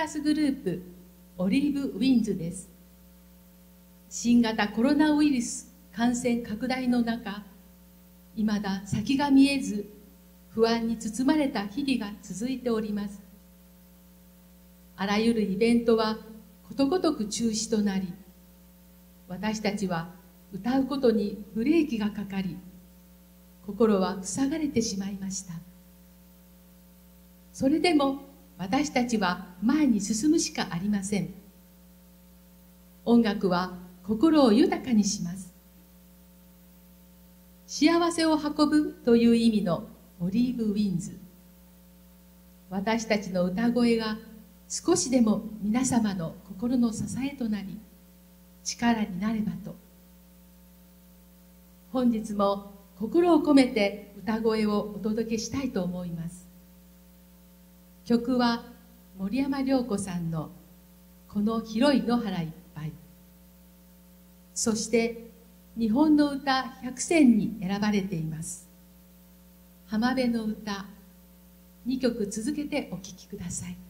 ラスグループオリーブウィンズです。新型コロナウイルス感染拡大の中いまだ先が見えず不安に包まれた日々が続いております。あらゆるイベントはことごとく中止となり私たちは歌うことにブレーキがかかり心は塞がれてしまいました。それでも私たちは前に進むしかありません。音楽は心を豊かにします。幸せを運ぶという意味のオリーブウィンズ。私たちの歌声が少しでも皆様の心の支えとなり力になればと。本日も心を込めて歌声をお届けしたいと思います。曲は森山良子さんの「この広い野原いっぱい」そして日本の歌100選に選ばれています。浜辺の歌2曲続けてお聴きください「